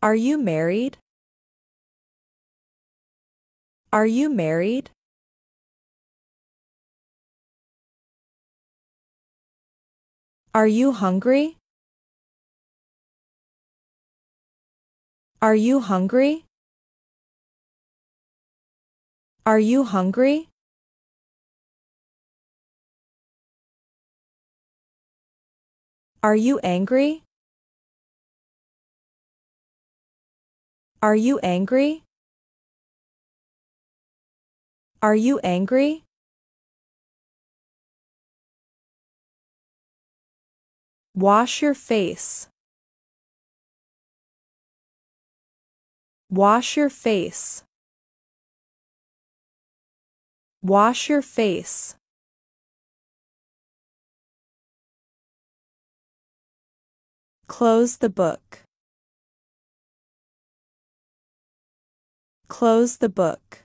Are you married? Are you married? Are you hungry? Are you hungry? Are you hungry? Are you angry? Are you angry? Are you angry? Wash your face. Wash your face. Wash your face. Close the book. Close the book.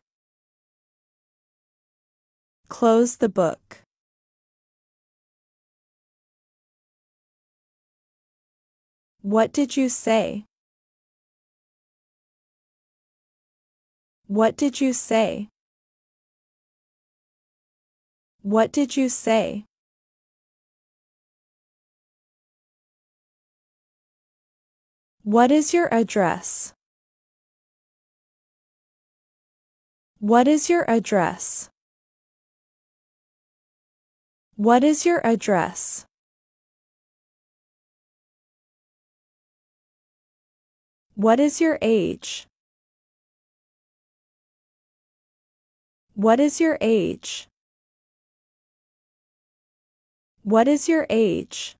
Close the book. What did you say? What did you say? What did you say? What is your address? What is your address? What is your address? What is your age? What is your age? What is your age?